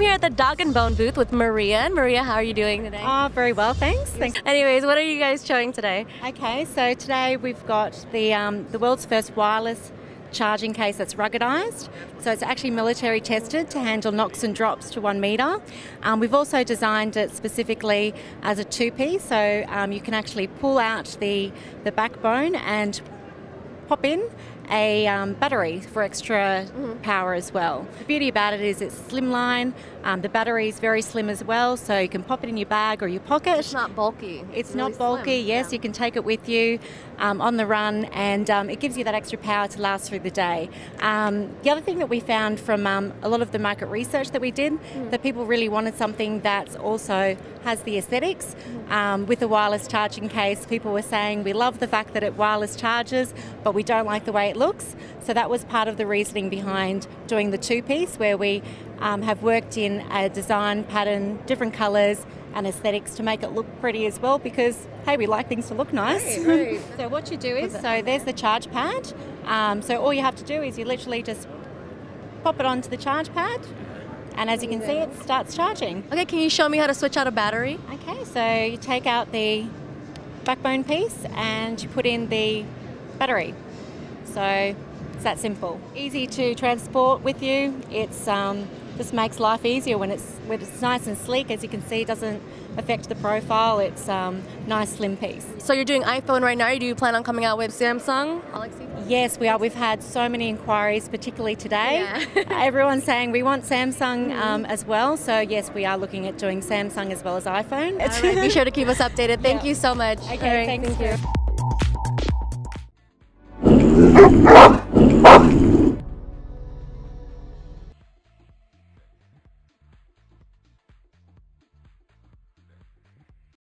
I'm here at the Dog and Bone booth with Maria. And Maria, how are you doing today? Oh, very well, thanks. Thanks. Anyways, what are you guys showing today? Okay, so today we've got the um, the world's first wireless charging case that's ruggedized. So it's actually military tested to handle knocks and drops to one meter. Um, we've also designed it specifically as a two-piece, so um, you can actually pull out the the backbone and pop in a um, battery for extra mm-hmm. power as well. The beauty about it is it's slimline. Um, the battery is very slim as well, so you can pop it in your bag or your pocket. It's not bulky. It's, it's not bulky. Slim. Yes, yeah. you can take it with you um, on the run, and um, it gives you that extra power to last through the day. Um, the other thing that we found from um, a lot of the market research that we did, mm. that people really wanted something that also has the aesthetics. Mm. with a wireless charging case, people were saying we love the fact that it wireless charges, but we don't like the way it looks. So that was part of the reasoning behind doing the two piece, where we um, have worked in a design pattern, different colours and aesthetics to make it look pretty as well because hey we like things to look nice. Right, right. so what you do is so there's the charge pad. Um, so all you have to do is you literally just pop it onto the charge pad and as you can see it starts charging. Okay can you show me how to switch out a battery? Okay so you take out the backbone piece and you put in the battery so it's that simple. Easy to transport with you. It's um, just makes life easier when it's when it's nice and sleek. As you can see, it doesn't affect the profile. It's um, nice slim piece. So you're doing iPhone right now. Do you plan on coming out with Samsung? Yes, we are. We've had so many inquiries, particularly today. Yeah. Everyone's saying we want Samsung mm-hmm. um, as well. So yes, we are looking at doing Samsung as well as iPhone. Right, be sure to keep us updated. Thank yeah. you so much. Okay, right, thank you. Oh,